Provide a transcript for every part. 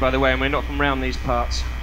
by the way, and we're not from round these parts.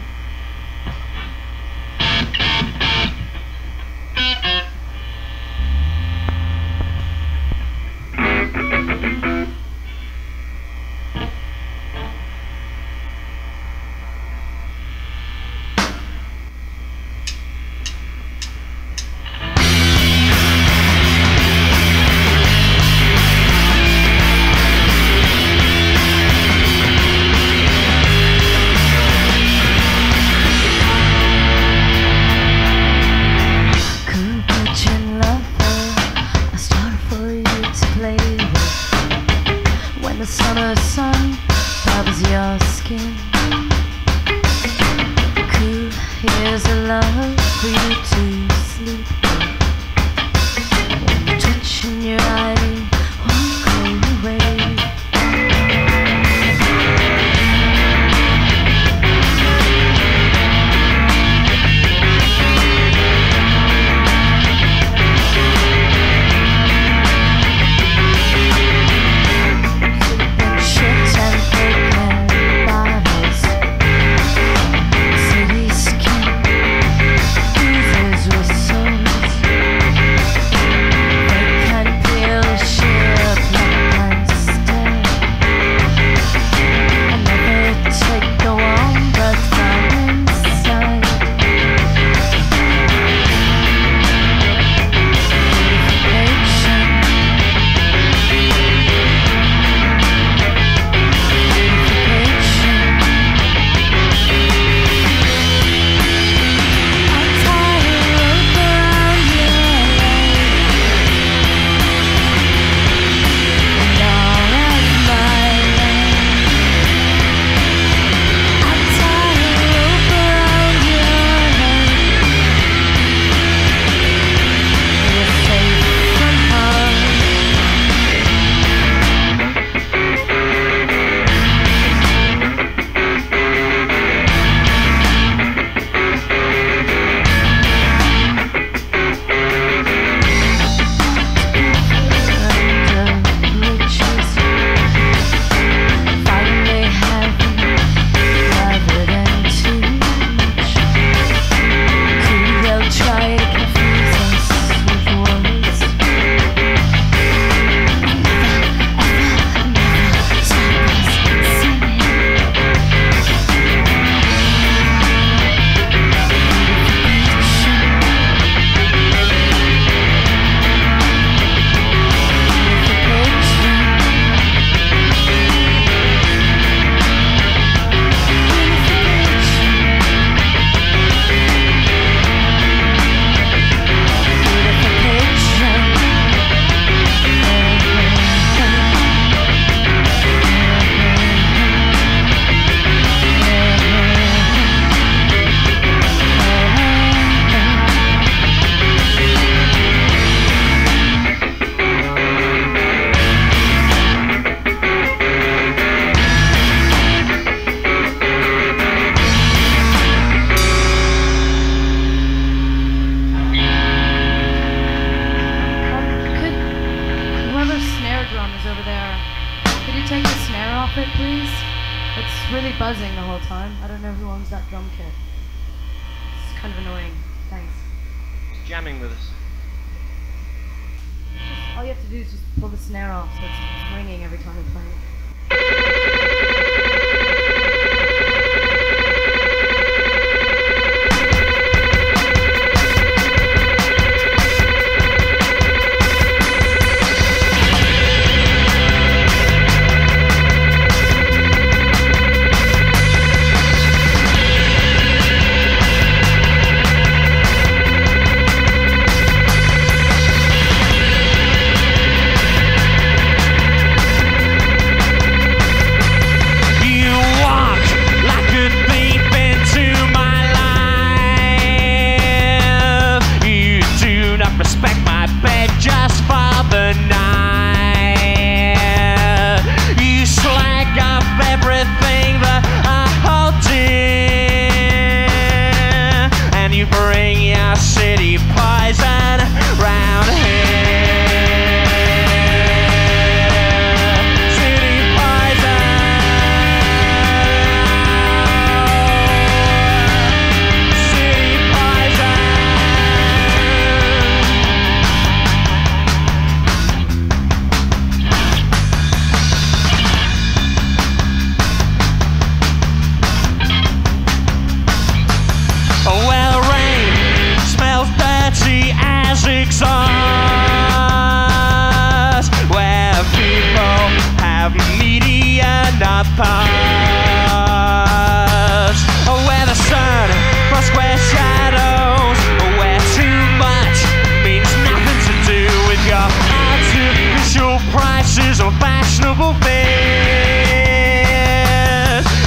Where the sun for square shadows, where too much means nothing to do with your artificial prices on fashionable fares.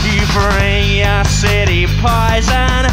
You bring your city poison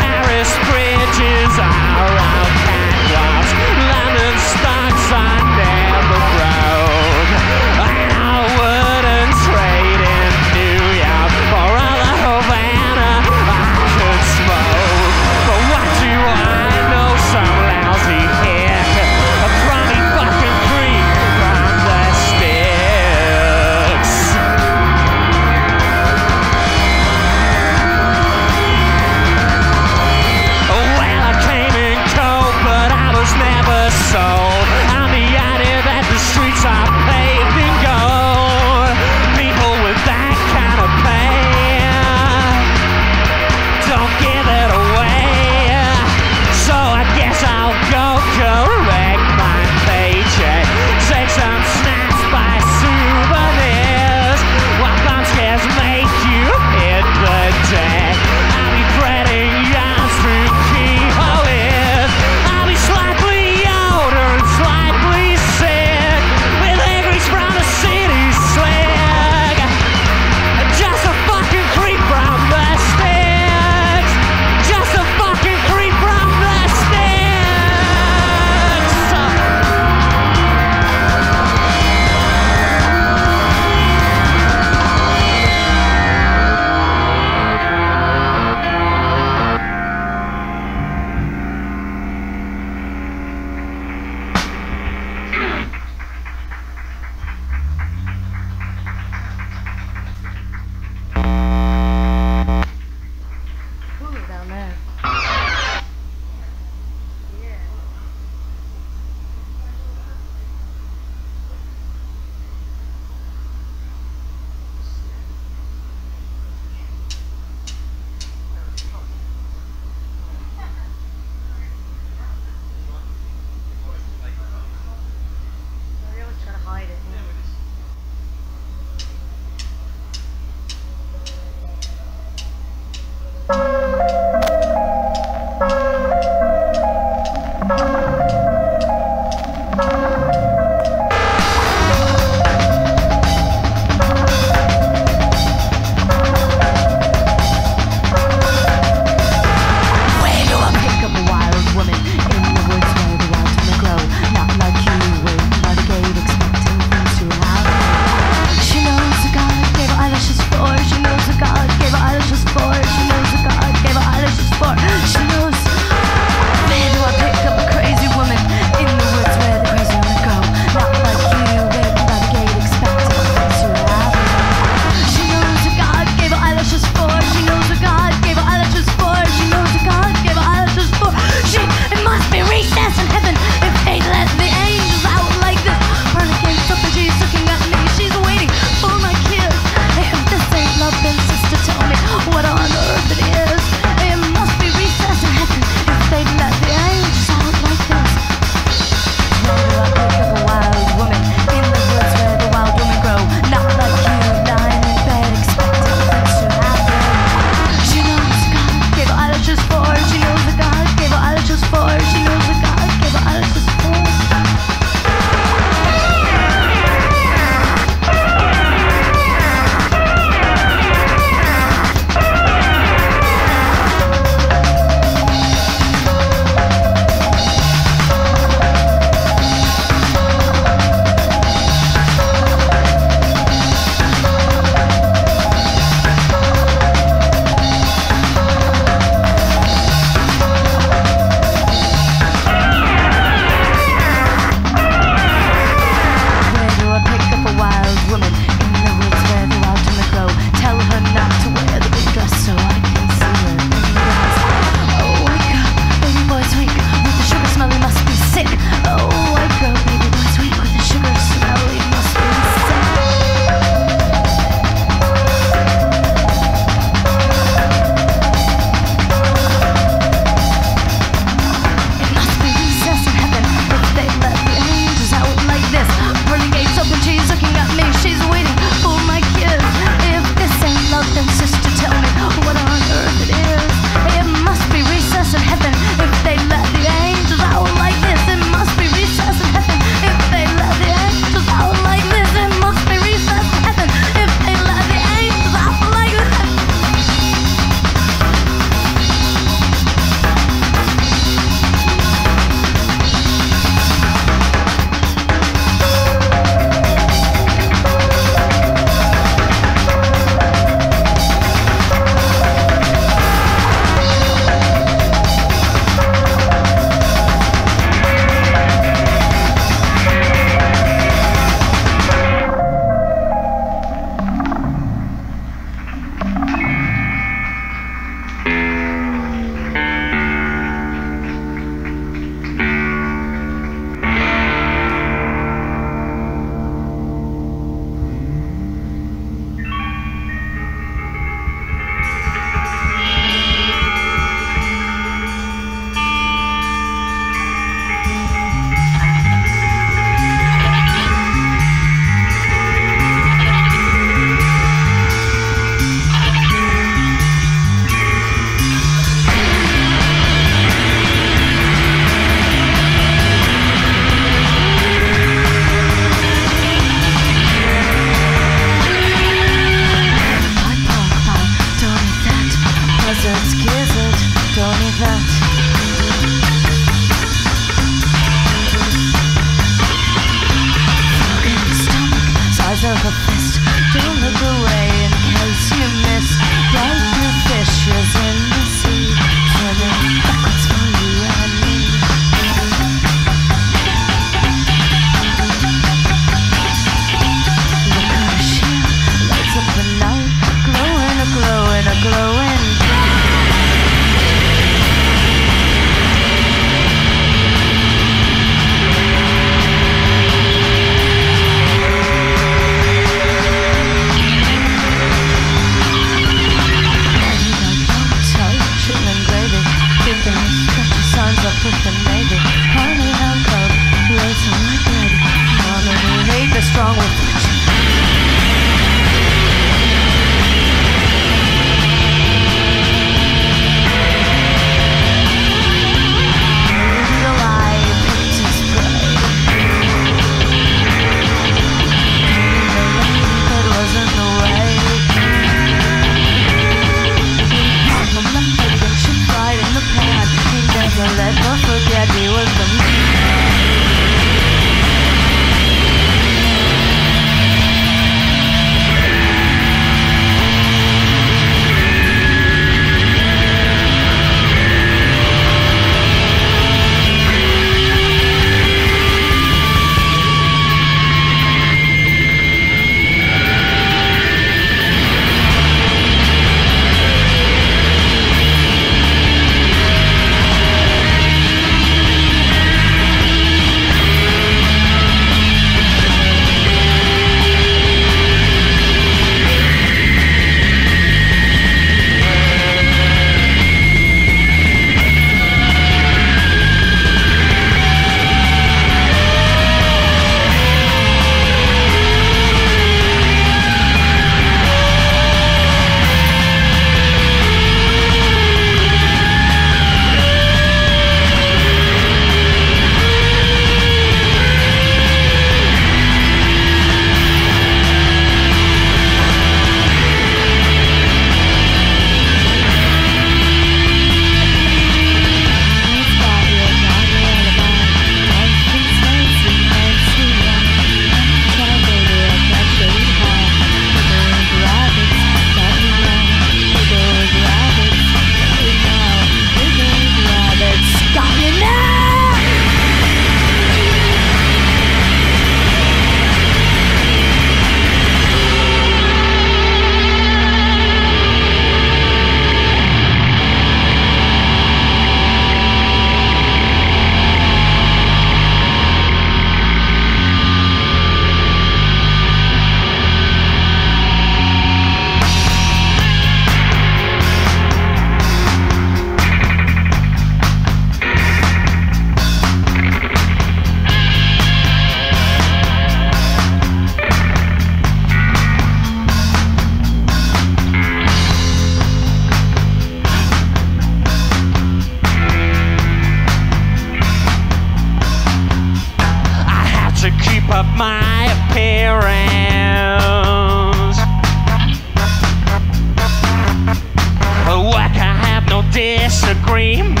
disagreements.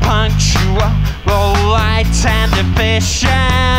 Punctual, light and efficient.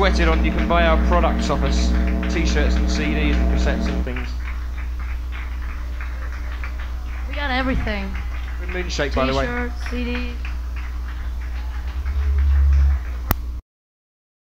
Sweated on, you can buy our products off us t shirts and CDs and cassettes and things. We got everything. Moonshake, by the way. T-shirts, CDs.